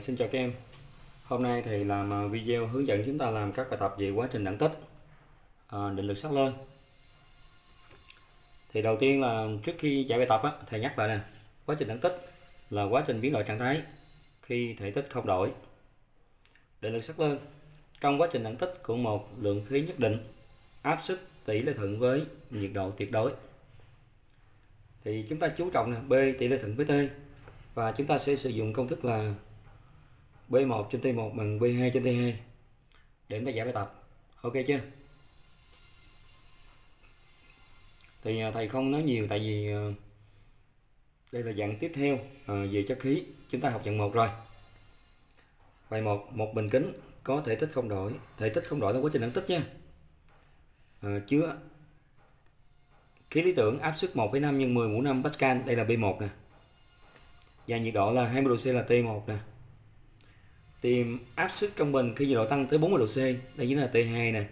Dạ, xin chào các em. Hôm nay thì làm à, video hướng dẫn chúng ta làm các bài tập về quá trình đẳng tích, à, định lực sắc lên. Thì đầu tiên là trước khi giải bài tập á, thầy nhắc lại nè, quá trình đẳng tích là quá trình biến đổi trạng thái khi thể tích không đổi. Định lực sắc lên trong quá trình đẳng tích của một lượng khí nhất định áp suất tỷ lệ thuận với nhiệt độ tuyệt đối. Thì chúng ta chú trọng nè, B tỷ lệ thuận với T và chúng ta sẽ sử dụng công thức là B1 trên T1 bằng B2 trên T2 để chúng ta giải bài tập. Ok chưa? Thì à, thầy không nói nhiều tại vì à, đây là dạng tiếp theo à, về chất khí. Chúng ta học dạng 1 rồi. Bài 1 một bình kính có thể tích không đổi thể tích không đổi trong quá trình đẳng tích nha. À, chứa khí lý tưởng áp suất 1,5 x 10 mũ 5 Pascal. Đây là B1 nè. Và nhiệt độ là 20 độ C là T1 nè tìm áp suất trung bình khi nhiệt độ tăng tới 40 độ C đây chính là T2 nè.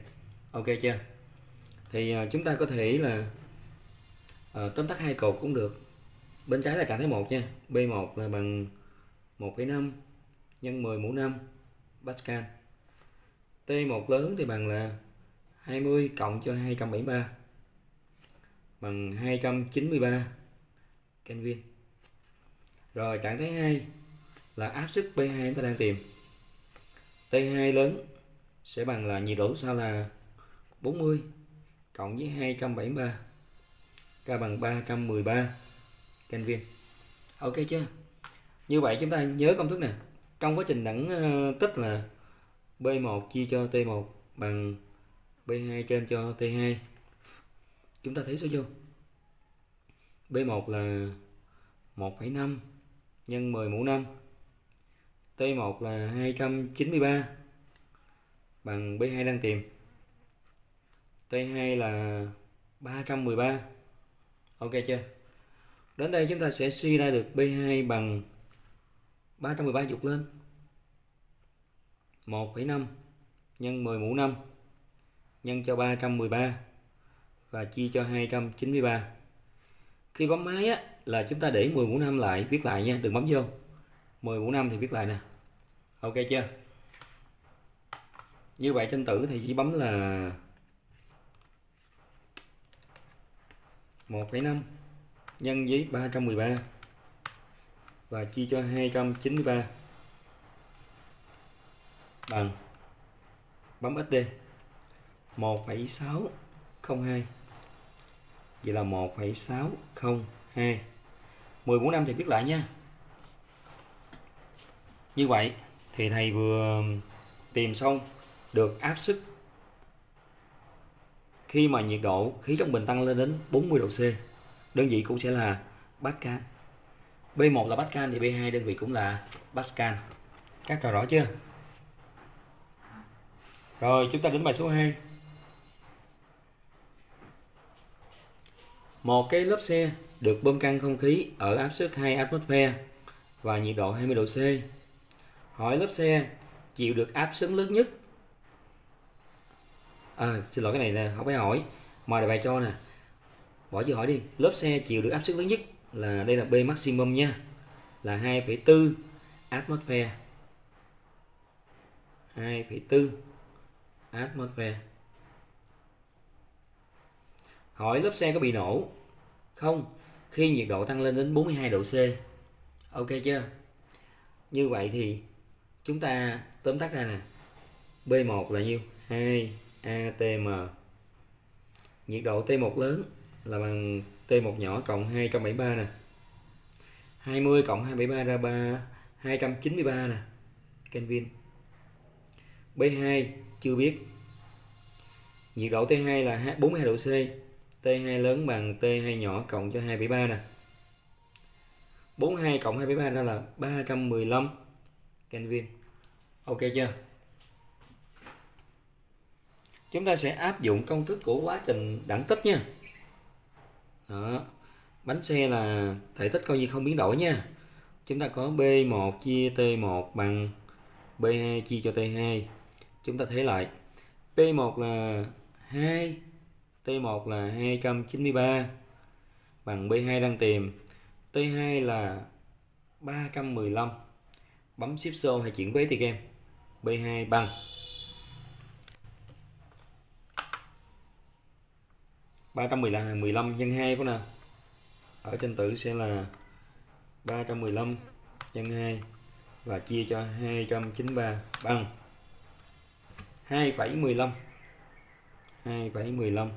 Ok chưa? Thì uh, chúng ta có thể là uh, tóm tắt hai cột cũng được. Bên trái là cảm thấy một nha. B1 là bằng 1,5 nhân 10 mũ 5 Pascal. T1 lớn thì bằng là 20 cộng cho 273 bằng 293 Kelvin. Rồi trạng thái 2 là áp suất P2 chúng ta đang tìm. T2 lớn sẽ bằng là nhiệt độ sao là 40 cộng với 273 K bằng 313 Kelvin. Ok chưa? Như vậy chúng ta nhớ công thức nè. Trong quá trình đẳng ờ, tích là B1 chia cho T1 bằng B2 trên cho T2. Chúng ta thấy số vô. B1 là 1,5 nhân 10 mũ 5 T1 là 293 bằng B2 đang tìm. T2 là 313 Ok chưa? Đến đây chúng ta sẽ suy ra được B2 bằng 313 dục lên. 1,5 nhân 10 mũ 5 nhân cho 313 và chia cho 293 khi bấm máy á, là chúng ta để 10 mũ 5 lại viết lại nha đừng bấm vô. 10 mũ 5 thì viết lại nè. Ok chưa? Như vậy trên tử thì chỉ bấm là 1,5 nhân với 313 và chia cho 293 bằng bấm XD 1,602 vậy là 1,602 10 mũ 5 thì viết lại nha như vậy, thì thầy vừa tìm xong được áp suất khi mà nhiệt độ khí trong bình tăng lên đến 40 độ C. Đơn vị cũng sẽ là Pascal. B1 là Pascal thì B2 đơn vị cũng là Pascal. Các trò rõ chưa? Rồi, chúng ta đến bài số 2 một cái lớp xe được bơm căng không khí ở áp suất 2 atmosphere và nhiệt độ 20 độ C. Hỏi lớp xe chịu được áp suất lớn nhất. À, xin lỗi cái này là không phải hỏi. Mời đề bài cho nè. Bỏ chữ hỏi đi. Lớp xe chịu được áp suất lớn nhất là đây là B maximum nha. Là 2,4 atmosphere. 2,4 atmosphere. Hỏi lớp xe có bị nổ? Không, khi nhiệt độ tăng lên đến 42 độ C. Ok chưa? Như vậy thì chúng ta tóm tắt ra nè. B1 là nhiêu? 2 ATM. Nhiệt độ T1 lớn là bằng T1 nhỏ cộng 273 nè. 20 cộng 273 ra 3 293 nè. Kelvin. B2 chưa biết. Nhiệt độ T2 là 42 độ C T2 lớn bằng T2 nhỏ cộng cho 273 nè 42 cộng 273 ra là 315 Kelvin Ok chưa? Chúng ta sẽ áp dụng công thức của quá trình đẳng tích nha. Đó. Bánh xe là thể tích coi như không biến đổi nha. Chúng ta có B1 chia T1 bằng B2 chia cho T2 Chúng ta thấy lại P1 là 2 T1 là 293 bằng B2 đang tìm. T2 là 315 bấm shift show hay chuyển vế thì game B2 bằng. ba trăm mười lăm mười lăm nhân hai có nào? Ở trên tử sẽ là 315 nhân 2 và chia cho 293 bằng 2,15 2,15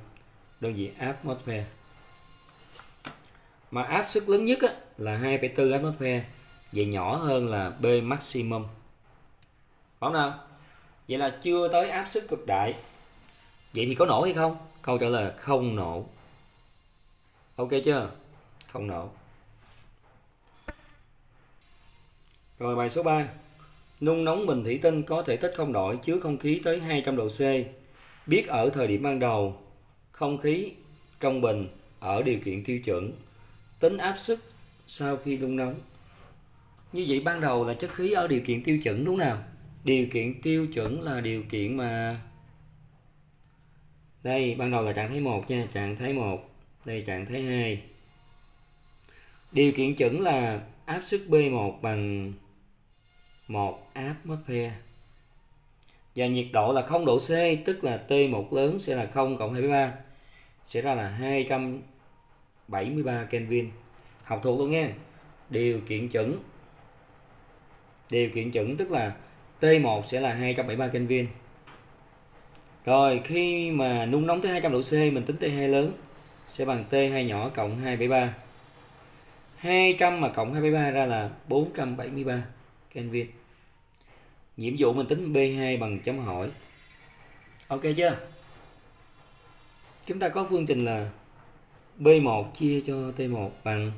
đơn vị atmosphere. Mà áp suất lớn nhất á, là 2,4 atmosphere. Vậy nhỏ hơn là B maximum không nào? Vậy là chưa tới áp suất cực đại. Vậy thì có nổ hay không? Câu trả lời là không nổ. Ok chưa? Không nổ. Rồi, bài số 3 nung nóng bình thủy tinh có thể tích không đổi, chứa không khí tới 200 độ C. Biết ở thời điểm ban đầu, không khí trong bình ở điều kiện tiêu chuẩn. Tính áp suất sau khi nung nóng. Như vậy ban đầu là chất khí ở điều kiện tiêu chuẩn đúng nào? Điều kiện tiêu chuẩn là điều kiện mà. Đây, ban đầu là trạng thái 1 nha, trạng thái 1 đây trạng thái 2 điều kiện chuẩn là áp suất B1 bằng 1 atmosphere và nhiệt độ là 0 độ C, tức là T1 lớn sẽ là 0 cộng 23 sẽ ra là 273 Kelvin. Học thuộc luôn nha. Điều kiện chuẩn. Điều kiện chuẩn tức là T1 sẽ là 273 Kelvin rồi, khi mà nung nóng tới 200 độ C, mình tính T2 lớn, sẽ bằng T2 nhỏ cộng 273 200 mà cộng 273 ra là 473 Kelvin nhiệm vụ mình tính B2 bằng chấm hỏi. Ok chưa? Chúng ta có phương trình là B1 chia cho T1 bằng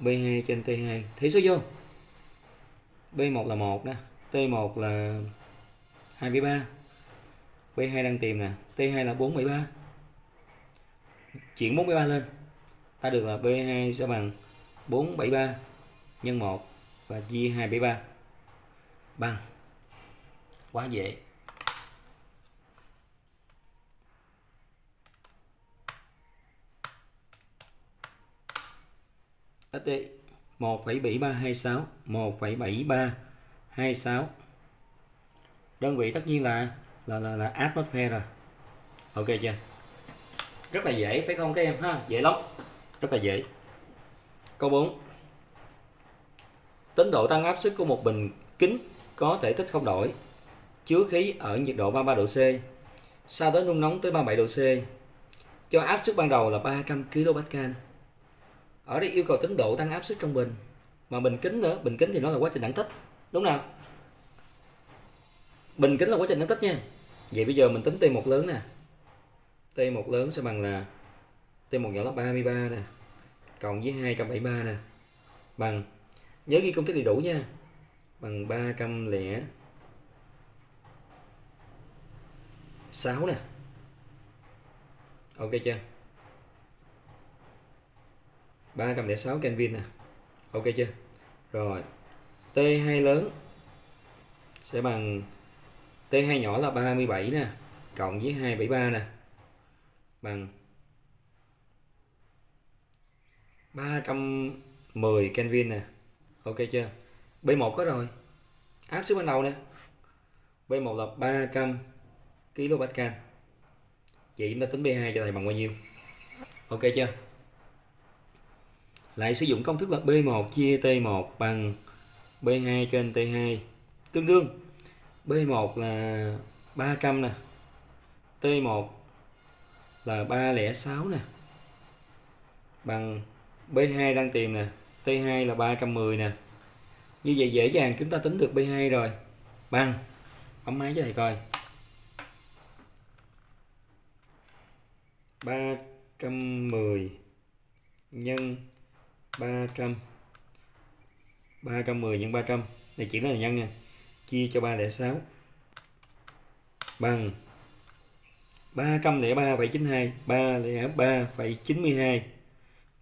B2 trên T2 thấy số vô. B1 là 1 nè. T1 là 2,3 B2 đang tìm nè T2 là 4,73 chuyển 4,3 lên ta được là B2 sẽ bằng 473 nhân 1 và chia 2,73 bằng. Quá dễ. ST 1,7326 26 đơn vị tất nhiên là là là, là atmosphere rồi. Ok chưa? Rất là dễ phải không các em ha? Dễ lắm. Rất là dễ. Câu 4 tính độ tăng áp suất của một bình kính có thể tích không đổi. Chứa khí ở nhiệt độ 33 độ C sau đó nung nóng tới 37 độ C. Cho áp suất ban đầu là 300 kPa ở đây yêu cầu tính độ tăng áp suất trong bình. Mà bình kính nữa bình kính thì nó là quá trình đẳng tích đúng nào? Bình kính là quá trình nó tích nha. Vậy bây giờ mình tính t một lớn nè. T một lớn sẽ bằng là t một nhỏ là 33 nè, cộng với 273 nè. Bằng, nhớ ghi công thức đầy đủ nha. Bằng 306 nè. Ok chưa? 306 Kelvin nè. Ok chưa? Rồi. T2 lớn. Sẽ bằng T2 nhỏ là 37 nè, cộng với 273 nè. Bằng 310 Kelvin nè. Ok chưa? B1 có rồi. Áp suất ban đầu nè. B1 là 300 kPa vậy chúng ta tính B2 cho thầy bằng bao nhiêu? Ok chưa? Lại sử dụng công thức là B1 chia T1 bằng B2 trên T2 tương đương B1 là 300 nè. T1 là 306 nè. Bằng B2 đang tìm nè T2 là 310 nè. Như vậy dễ dàng chúng ta tính được B2 rồi. Bằng, bấm máy cho thầy coi. 310 nhân 300 310 nhân 300 này chỉ là nhân nha. Chia cho 306 bằng 303,92 303,92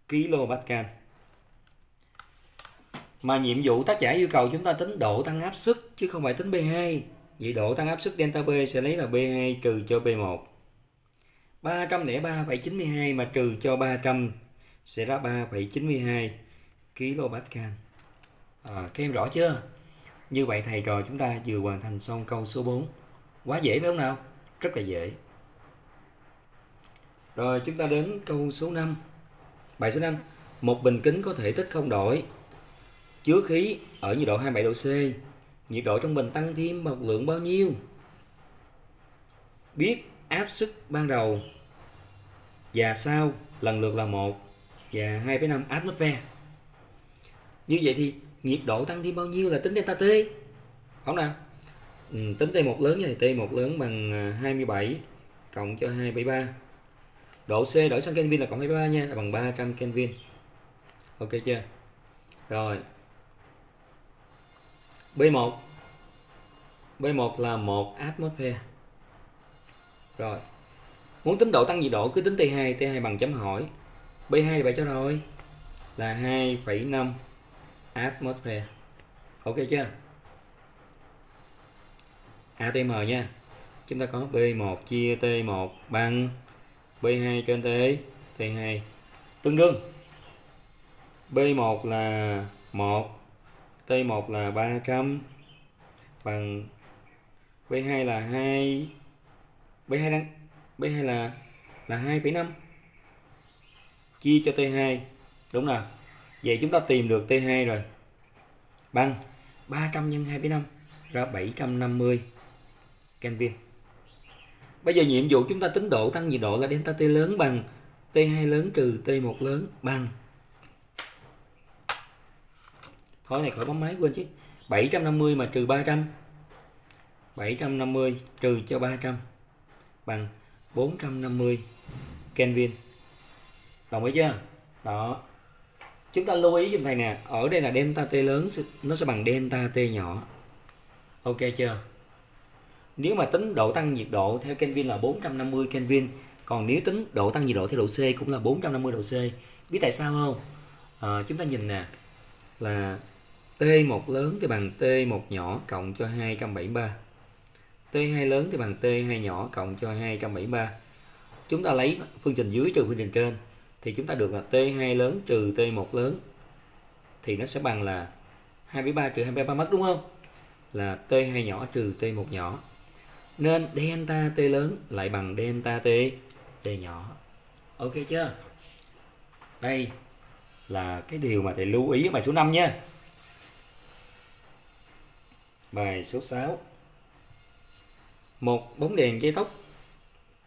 kPa mà nhiệm vụ tác giả yêu cầu chúng ta tính độ tăng áp suất chứ không phải tính B2 vậy độ tăng áp suất delta B sẽ lấy là B2 trừ cho B1 303,92 mà trừ cho 300 sẽ ra 3,92 kPa à, các em rõ chưa Như vậy thầy trò chúng ta vừa hoàn thành xong câu số 4. Quá dễ phải không nào? Rất là dễ. Rồi chúng ta đến câu số 5. Bài số 5. Một bình kính có thể tích không đổi. Chứa khí ở nhiệt độ 27 độ C. Nhiệt độ trong bình tăng thêm một lượng bao nhiêu? Biết áp suất ban đầu và sau lần lượt là 1 và 2,5 atmosphere. Như vậy thì nhiệt độ tăng thêm bao nhiêu là tính delta T? Không nào? Ừ, tính T1 lớn thì T1 lớn bằng à, 27 cộng cho 273. Độ C đổi sang Kelvin là cộng 23 nha, là bằng 300 Kelvin. Ok chưa? Rồi. B1 B1 là 1 atmosphere. Rồi. Muốn tính độ tăng nhiệt độ cứ tính T2, T2 bằng chấm hỏi. B2 thì vậy cho rồi. Là 2,5 atmosphere. Ok chưa? ATM nha. Chúng ta có B1 chia T1 bằng B2 trên T T2 tương đương B1 là 1 T1 là 300 bằng B2 là 2 B2 đang B2 là là 2,5 chia cho T2 đúng nào vậy chúng ta tìm được T2 rồi. Bằng 300 nhân 2,5 ra 750 Kelvin. Bây giờ nhiệm vụ chúng ta tính độ tăng nhiệt độ là delta T lớn bằng T2 lớn trừ T1 lớn bằng thôi này khỏi bấm máy quên chứ. 750 mà trừ 300 750 trừ cho 300 bằng 450 Kelvin. Đồng ý chưa? Đó chúng ta lưu ý giùm thầy nè ở đây là delta t lớn nó sẽ bằng delta t nhỏ. Ok chưa? Nếu mà tính độ tăng nhiệt độ theo Kelvin là 450 Kelvin còn nếu tính độ tăng nhiệt độ theo độ C cũng là 450 độ C. Biết tại sao không? À, chúng ta nhìn nè là T1 lớn thì bằng T1 nhỏ cộng cho 273 T2 lớn thì bằng T2 nhỏ cộng cho 273 chúng ta lấy phương trình dưới trừ phương trình trên thì chúng ta được là T2 lớn trừ T1 lớn, thì nó sẽ bằng là 23 trừ 23 mất, đúng không? Là T2 nhỏ trừ T1 nhỏ. Nên delta T lớn lại bằng delta T T nhỏ. Ok chưa? Đây là cái điều mà thầy lưu ý ở bài số 5 nha. Bài số 6 một bóng đèn dây tóc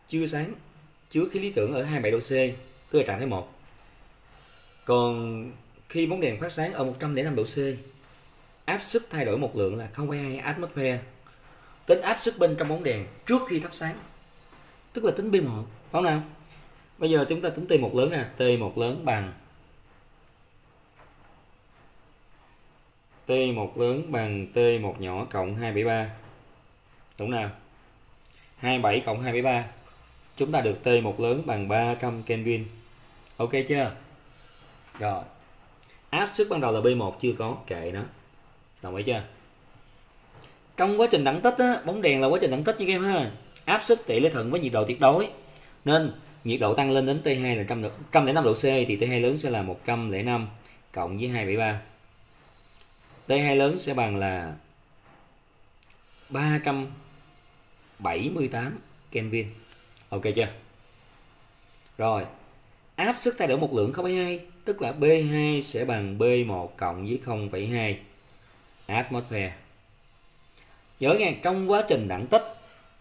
chưa sáng, chứa khí lý tưởng ở 27 độ C tức là trạng thái 1 còn khi bóng đèn phát sáng ở 105 độ C áp suất thay đổi một lượng là 0,2 atmosphere. Tính áp suất bên trong bóng đèn trước khi thắp sáng tức là tính B1 phải không nào? Bây giờ chúng ta tính T1 lớn nè T1 lớn bằng T1 lớn bằng T1 nhỏ cộng 273 đúng nào? 27 cộng 273 chúng ta được T1 lớn bằng 300 Kelvin ok chưa? Rồi. Áp suất ban đầu là B1 chưa có. Kệ nó. Đồng ý chưa? Trong quá trình đẳng tích á, bóng đèn là quá trình đẳng tích như các em ha. Áp suất tỷ lệ thuận với nhiệt độ tuyệt đối. Nên nhiệt độ tăng lên đến T2 là 105 độ C thì T2 lớn sẽ là 105 cộng với 273 T2 lớn sẽ bằng là 378 Kelvin ok chưa? Rồi áp suất thay đổi một lượng 0,2 tức là B2 sẽ bằng B1 cộng với 0,2 atmosphere. Nhớ nghe trong quá trình đẳng tích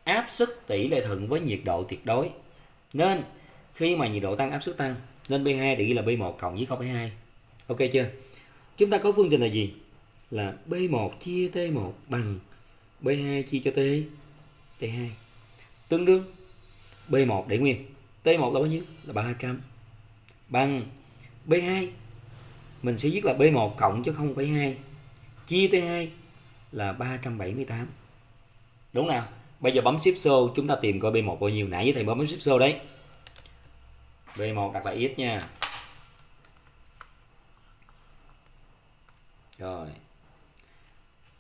áp suất tỷ lệ thuận với nhiệt độ tuyệt đối. Nên khi mà nhiệt độ tăng áp suất tăng nên B2 thì ghi là B1 cộng với 0,2 ok chưa? Chúng ta có phương trình là gì? Là B1 chia T1 bằng B2 chia cho T T2 tương đương B1 để nguyên. T1 là bao nhiêu? Là 300 bằng B2 mình sẽ viết là B1 cộng chứ không phải 2 chia tới 2 là 378 đúng nào? Bây giờ bấm shift show, chúng ta tìm coi B1 bao nhiêu. Nãy với thầy bấm shift show đấy. B1 đặt là x nha. Rồi.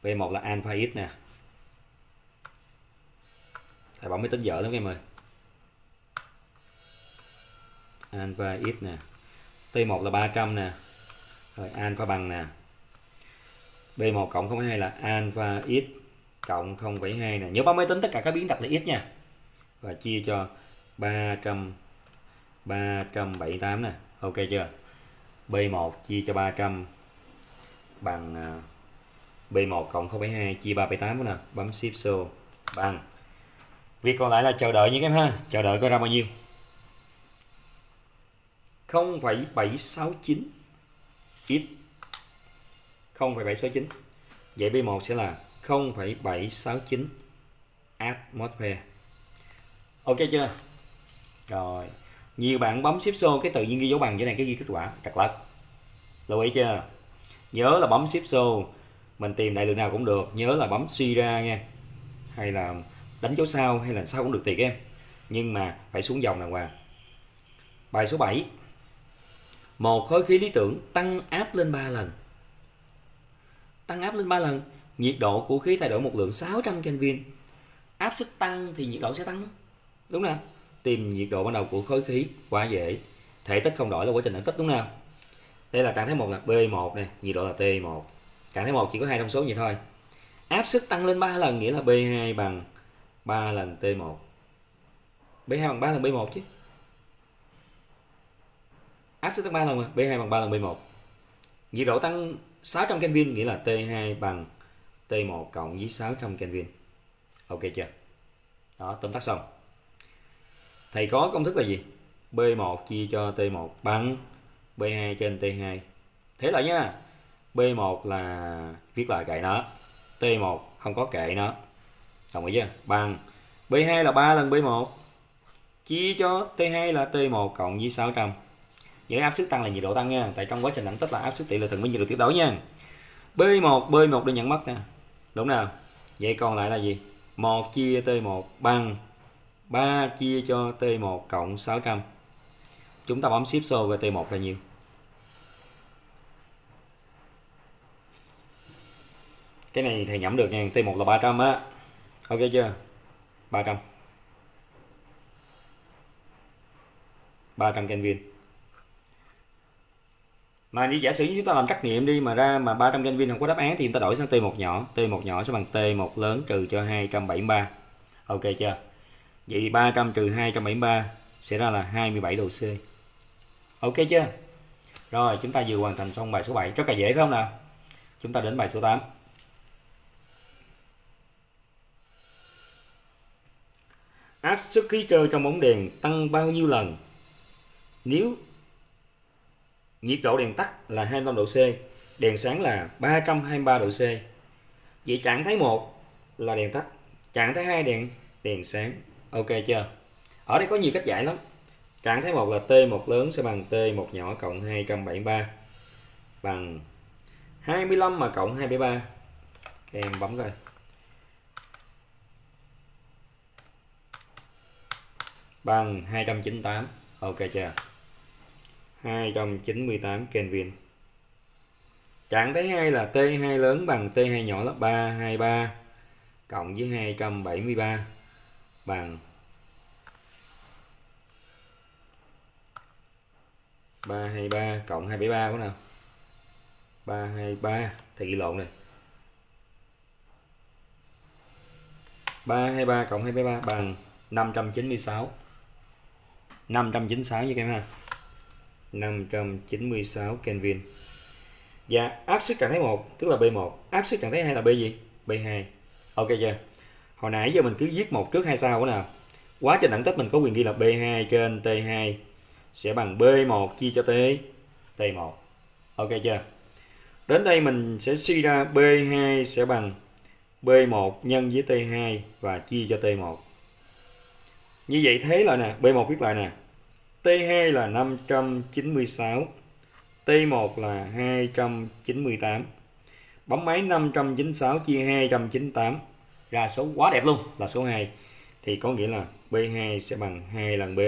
B1 là alpha x nè. Thầy bấm máy tính dở lắm em ơi alpha x nè T1 là 300 nè rồi alpha bằng nè B1 cộng 0,2 là alpha x cộng 0,2 nè. Nhớ bấm máy tính tất cả các biến đặt là x nha. Và chia cho 300 378 nè. Ok chưa? B1 chia cho 300 bằng à, B1 cộng 0,2 chia 3,8 nè. Bấm shift số bằng. Việc còn lại là chờ đợi những em ha. Chờ đợi coi ra bao nhiêu? 0,769 x 0,769 vậy B1 sẽ là 0,769 atmosphere ok chưa? Rồi. Nhiều bạn bấm shift show cái tự nhiên ghi dấu bằng dưới này cái ghi kết quả cặt lật lưu ý chưa? Nhớ là bấm shift show mình tìm đại lượng nào cũng được. Nhớ là bấm suy ra nha. Hay là đánh dấu sao hay là sao cũng được tiền em. Nhưng mà phải xuống dòng đàng hoàng. Bài số 7 một khối khí lý tưởng tăng áp lên 3 lần. Tăng áp lên 3 lần, nhiệt độ của khí thay đổi một lượng 600 Kelvin. Áp suất tăng thì nhiệt độ sẽ tăng. Đúng không tìm nhiệt độ ban đầu của khối khí quá dễ. Thể tích không đổi là quá trình ẩn tích, đúng không đây là trạng thái một là B1 này nhiệt độ là T1 trạng thái một chỉ có hai thông số vậy thôi. Áp suất tăng lên 3 lần nghĩa là B2 bằng 3 lần T1 B2 bằng 3 lần B1 chứ áp suất tăng 3 lần mà B2 bằng 3 lần B1 nhiệt độ tăng 600 Kelvin, nghĩa là T2 bằng T1 cộng với 600 Kelvin. Ok chưa? Đó, tóm tắt xong. Thầy có công thức là gì? B1 chia cho T1 bằng B2 trên T2 thế là nha B1 là viết lại kệ nó T1 không có kệ nó. Đồng ý chưa? Bằng B2 là 3 lần B1 chia cho T2 là T1 cộng với 600 vậy áp suất tăng là nhiệt độ tăng nha. Tại trong quá trình đẳng tích là áp suất tỷ lệ thuận với nhiệt độ tuyệt đối nha. B1 B1 được nhận mất nè. Đúng nào. Vậy còn lại là gì? 1 chia T1 bằng 3 chia cho T1 cộng 600 chúng ta bấm shift show về T1 là nhiêu cái này thầy nhẩm được nha. T1 là 300 á. Ok chưa? 300 300 Kelvin mà đi, giả sử như chúng ta làm trắc nghiệm đi, mà ra mà 300 Kelvin không có đáp án thì chúng ta đổi sang t một nhỏ. T một nhỏ sẽ bằng t một lớn trừ cho 273 ok chưa? Vậy thì 300 trừ 273 sẽ ra là 27 độ C. Ok chưa? Rồi, chúng ta vừa hoàn thành xong bài số 7 rất là dễ, phải không nào? Chúng ta đến bài số 8 áp suất khí cơ trong bóng đèn tăng bao nhiêu lần? Nếu nhiệt độ đèn tắt là 25 độ C, đèn sáng là 323 độ C. Vậy trạng thái 1 là đèn tắt, trạng thái 2 đèn đèn sáng. Ok chưa? Ở đây có nhiều cách giải lắm. Trạng thái 1 là T1 lớn sẽ bằng T1 nhỏ cộng 273 bằng 25 mà cộng 23 các em bấm coi. Bằng 298 ok chưa? 298 Kelvin. Trạng thái 2 là T2 lớn bằng T2 nhỏ là 323 cộng với 273 bằng 323 cộng 273 có nào? 323 thì ghi lộn này. 323 cộng 273 bằng 596 596 như các em ha. 596 Kelvin. Và áp suất trạng thái 1 tức là B1 áp suất trạng thái 2 là B gì? B2 ok chưa? Hồi nãy giờ mình cứ viết một trước hai sau nào. Quá trình đẳng tích mình có quyền ghi là B2 trên T2 sẽ bằng B1 chia cho T T1 ok chưa? Đến đây mình sẽ suy ra B2 sẽ bằng B1 nhân với T2 và chia cho T1 như vậy thế là nè B1 viết lại nè. T2 là 596 T1 là 298 bấm máy 596 chia 298 ra số quá đẹp luôn, là số 2 thì có nghĩa là B2 sẽ bằng 2 lần B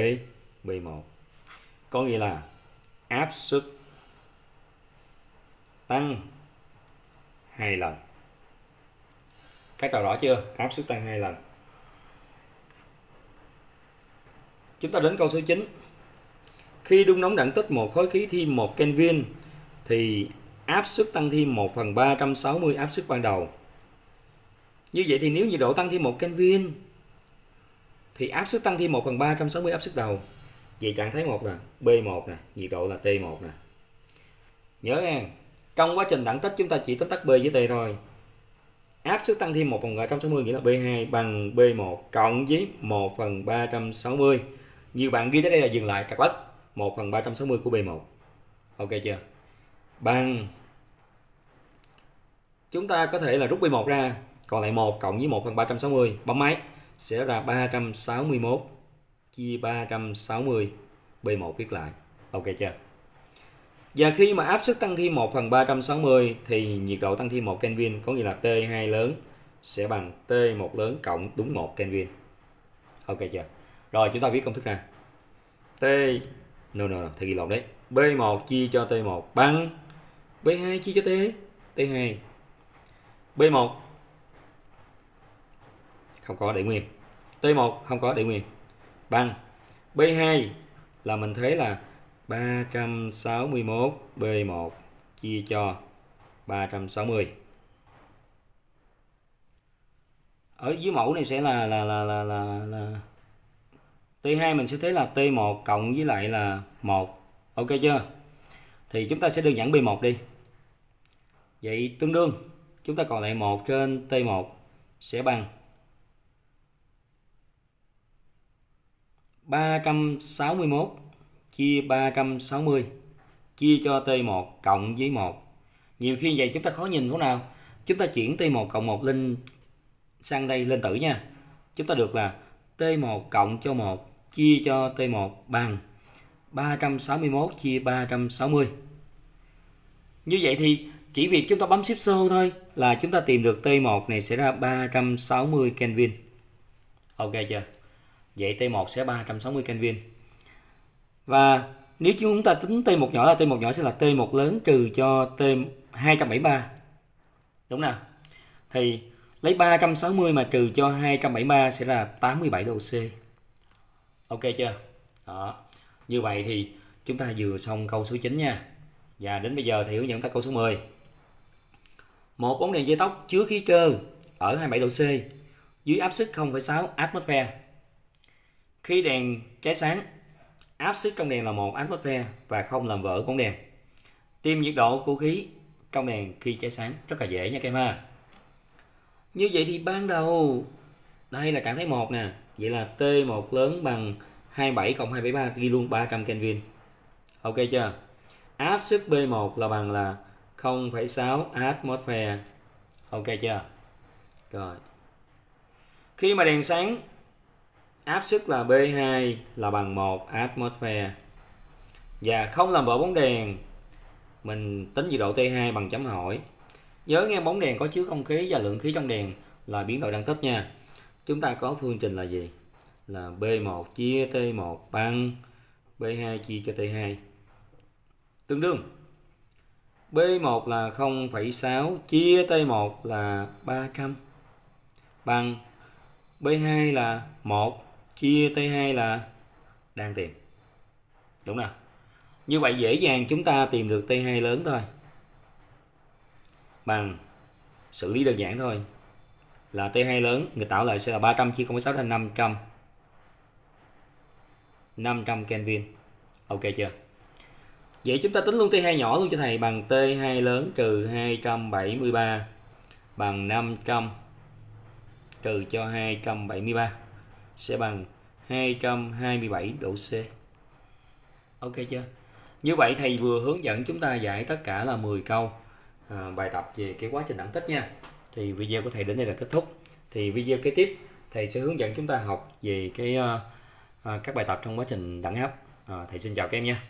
B1 có nghĩa là áp suất tăng 2 lần. Các tàu rõ chưa? Áp suất tăng 2 lần. Chúng ta đến câu số 9 khi đun nóng đẳng tích một khối khí thêm 1 Kelvin thì áp suất tăng thêm 1 phần 360 áp suất ban đầu. Như vậy thì nếu nhiệt độ tăng thêm 1 Kelvin thì áp suất tăng thêm 1 phần 360 áp suất đầu. Vậy trạng thái 1 là B1 nè, nhiệt độ là T1 nè. Nhớ nha, trong quá trình đẳng tích chúng ta chỉ tóm tắt B với T thôi. Áp suất tăng thêm 1 phần 360 nghĩa là B2 bằng B1 cộng với 1 phần 360. Nhiều bạn ghi tới đây là dừng lại cắt đất 1 phần 360 của B1. Ok chưa? Bằng. Chúng ta có thể là rút B1 ra, còn lại 1 cộng với 1 phần 360 bấm máy, sẽ ra 361 chia 360 B1 viết lại. Ok chưa? Và khi mà áp suất tăng thêm 1 phần 360 thì nhiệt độ tăng thêm 1 Kelvin, có nghĩa là T2 lớn sẽ bằng T1 lớn cộng đúng 1 Kelvin. Ok chưa? Rồi, chúng ta viết công thức ra. T no no, no thầy ghi lộn đấy. B1 chia cho T1 bằng B2 chia cho T T2 B1 không có để nguyên. T1 không có để nguyên. Bằng B2 là mình thấy là 361 B1 chia cho 360 ở dưới mẫu này sẽ là là là là là, là T2 mình sẽ thấy là T1 cộng với lại là 1 ok chưa thì chúng ta sẽ đơn giản B1 đi vậy tương đương, chúng ta còn lại 1 trên T1 sẽ bằng 361 chia 360 chia cho T1 cộng với 1. Nhiều khi vậy chúng ta khó nhìn chỗ nào. Chúng ta chuyển T1 cộng 1 lên sang đây, lên tử nha. Chúng ta được là T1 cộng cho 1 chia cho T1 bằng 361 chia 360. Như vậy thì chỉ việc chúng ta bấm shift show thôi là chúng ta tìm được T1 này sẽ ra 360 Kelvin. Ok chưa? Vậy T1 sẽ 360 Kelvin. Và nếu chúng ta tính T1 nhỏ là T1 nhỏ sẽ là T1 lớn trừ cho T273. Đúng nào? Thì lấy 360 mà trừ cho 273 sẽ là 87 độ C. Ok chưa? Đó. Như vậy thì chúng ta vừa xong câu số 9 nha. Và đến bây giờ thì hướng dẫn ta câu số 10. Một bóng đèn dây tóc chứa khí cơ ở 27 độ C dưới áp suất 0,6 atmosphere khi đèn cháy sáng, áp suất trong đèn là một atmosphere và không làm vỡ bóng đèn. Tìm nhiệt độ của khí trong đèn khi cháy sáng rất là dễ nha các em ha. Như vậy thì ban đầu đây là cảm thấy một nè, vậy là T1 lớn bằng 27 cộng 273 ghi luôn 300 Kelvin. Ok chưa? Áp suất B1 là bằng là 0,6 atmosphere. Ok chưa? Rồi. Khi mà đèn sáng áp suất là B2 là bằng 1 atmosphere và không làm vỡ bóng đèn mình tính nhiệt độ T2 bằng chấm hỏi nhớ nghe bóng đèn có chứa không khí và lượng khí trong đèn là biến đổi đẳng tích nha chúng ta có phương trình là gì? Là B1 chia T1 bằng B2 chia cho T2 tương đương. B1 là 0,6 chia T1 là 300 bằng B2 là 1 chia T2 là đang tìm đúng nào? Như vậy dễ dàng chúng ta tìm được T2 lớn thôi. Bằng xử lý đơn giản thôi là T2 lớn người tạo lại sẽ là 300 chia 0,6 thành 500 500 Kelvin ok chưa vậy chúng ta tính luôn T2 nhỏ luôn cho thầy bằng T2 lớn trừ 273 bằng 500 trừ cho 273 sẽ bằng 227 độ C. Ok chưa? Như vậy thầy vừa hướng dẫn chúng ta giải tất cả là 10 câu à, bài tập về cái quá trình đẳng tích nha. Thì video của thầy đến đây là kết thúc. Thì video kế tiếp thầy sẽ hướng dẫn chúng ta học về cái uh, các bài tập trong quá trình đẳng áp. À, ờ, thầy xin chào các em nha.